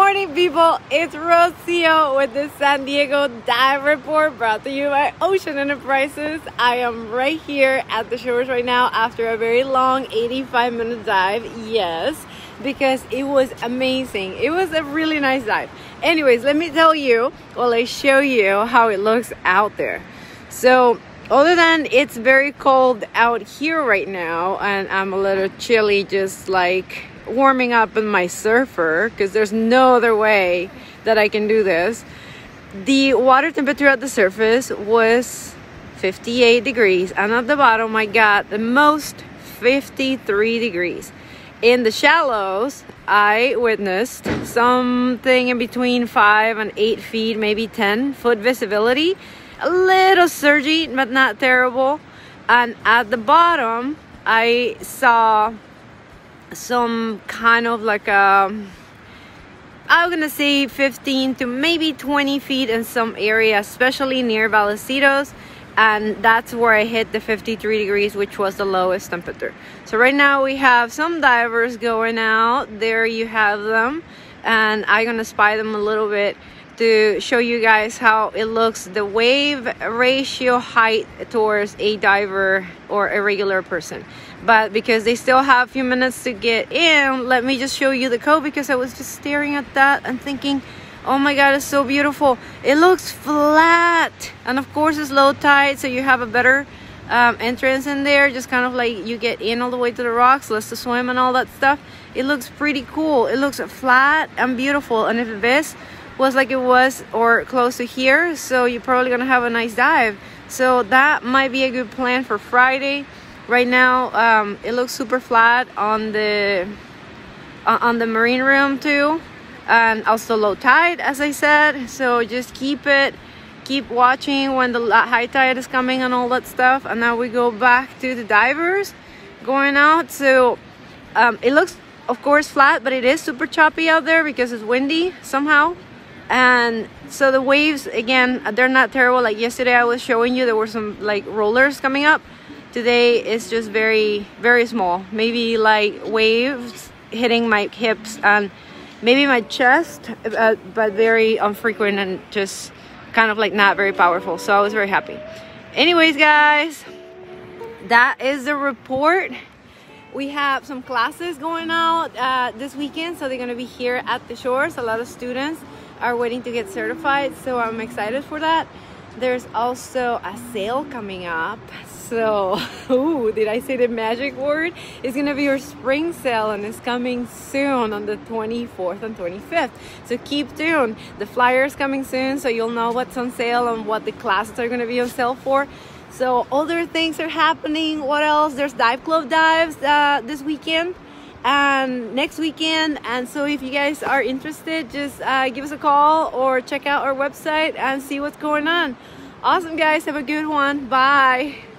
morning, people. It's Rocio with the San Diego Dive Report brought to you by Ocean Enterprises. I am right here at the shores right now after a very long 85 minute dive. Yes, because it was amazing. It was a really nice dive. Anyways, let me tell you while I show you how it looks out there. So, other than it's very cold out here right now, and I'm a little chilly, just like warming up in my surfer because there's no other way that I can do this. The water temperature at the surface was 58 degrees, and at the bottom, I got the most 53 degrees. In the shallows, I witnessed something in between 5 and 8 feet, maybe 10 foot visibility. A little surgy, but not terrible. And at the bottom, I saw some kind of like a I'm gonna say 15 to maybe 20 feet in some area, especially near Vallecitos. And that's where I hit the 53 degrees, which was the lowest temperature. So right now we have some divers going out. There you have them. And I'm gonna spy them a little bit to show you guys how it looks. The wave ratio height towards a diver or a regular person. But because they still have a few minutes to get in let me just show you the cove because I was just staring at that and thinking oh my god it's so beautiful. It looks flat. And of course it's low tide so you have a better um, entrance in there. Just kind of like you get in all the way to the rocks less to swim and all that stuff. It looks pretty cool. It looks flat and beautiful. And if this was like it was or close to here so you're probably gonna have a nice dive. So that might be a good plan for Friday. Right now um, it looks super flat on the uh, on the marine room too and also low tide as I said. So just keep it keep watching when the high tide is coming and all that stuff and now we go back to the divers going out. So um, it looks of course flat but it is super choppy out there because it's windy somehow and so the waves again they're not terrible. Like yesterday i was showing you there were some like rollers coming up. Today it's just very very small. Maybe like waves hitting my hips and maybe my chest uh, but very infrequent and just kind of like not very powerful. So i was very happy. Anyways guys that is the report. We have some classes going out uh, this weekend so they're going to be here at the shores a lot of students are waiting to get certified so I'm excited for that. There's also a sale coming up so ooh, did I say the magic word? It's gonna be your spring sale and it's coming soon on the 24th and 25th so keep tuned. The flyer is coming soon so you'll know what's on sale and what the classes are gonna be on sale for. So other things are happening. What else? There's dive club dives uh, this weekend and next weekend. And so if you guys are interested just uh, give us a call or check out our website and see what's going on. Awesome guys. Have a good one. Bye